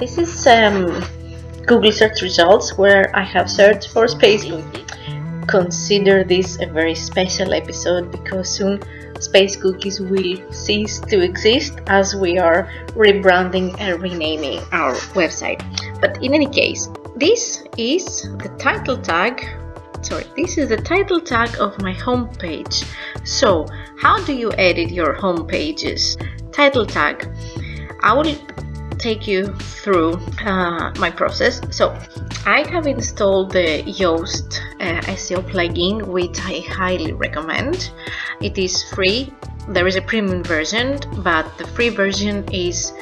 This is um, Google search results where I have searched for Space Cookie. Consider this a very special episode because soon Space Cookies will cease to exist as we are rebranding and renaming our website. But in any case, this is the title tag sorry this is the title tag of my home page so how do you edit your home pages title tag I will take you through uh, my process. So I have installed the Yoast uh, SEO plugin which I highly recommend. It is free. There is a premium version but the free version is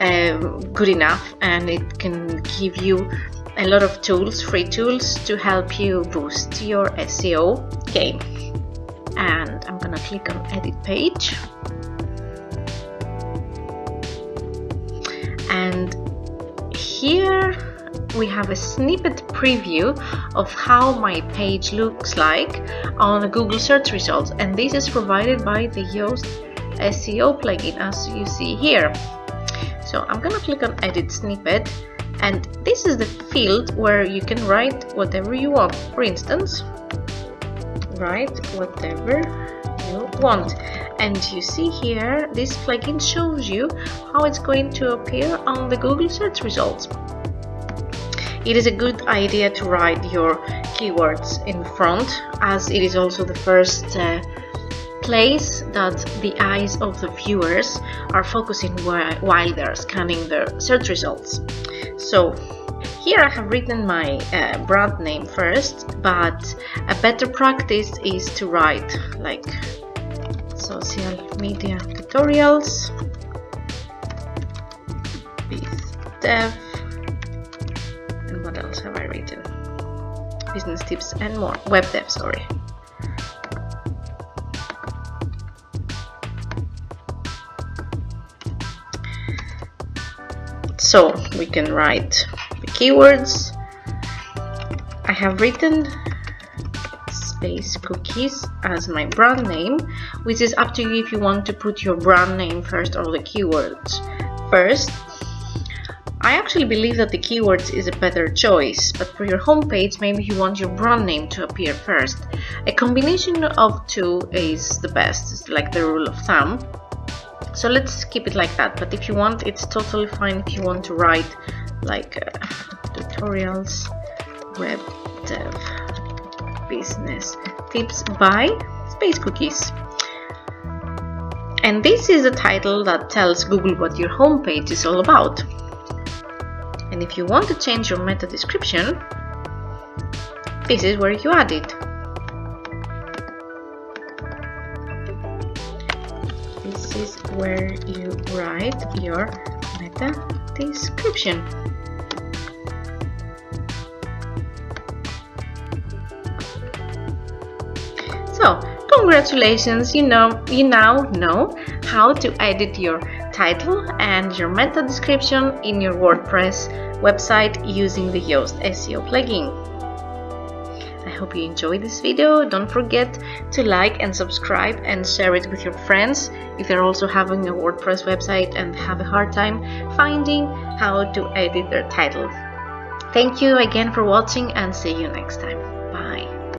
um, good enough and it can give you a lot of tools, free tools to help you boost your SEO game. And I'm gonna click on edit page and here we have a snippet preview of how my page looks like on Google search results. And this is provided by the Yoast SEO plugin as you see here. So I'm gonna click on edit snippet. And this is the field where you can write whatever you want. For instance write whatever you want. And you see here this plugin shows you how it's going to appear on the Google search results. It is a good idea to write your keywords in front as it is also the first uh, place that the eyes of the viewers are focusing while they're scanning the search results. So here I have written my uh, brand name first but a better practice is to write like social media tutorials web dev and what else have I written? Business tips and more. Web dev sorry so we can write the keywords I have written space cookies as my brand name which is up to you if you want to put your brand name first or the keywords first I actually believe that the keywords is a better choice, but for your homepage, maybe you want your brand name to appear first. A combination of two is the best, it's like the rule of thumb. So let's keep it like that, but if you want, it's totally fine if you want to write like uh, tutorials, web dev, business tips by Space Cookies. And this is a title that tells Google what your homepage is all about. And if you want to change your meta description, this is where you add it. Is where you write your meta description. So, congratulations, you know you now know how to edit your title and your meta description in your WordPress website using the Yoast SEO plugin. I hope you enjoyed this video. Don't forget to like and subscribe and share it with your friends if they're also having a WordPress website and have a hard time finding how to edit their title. Thank you again for watching and see you next time.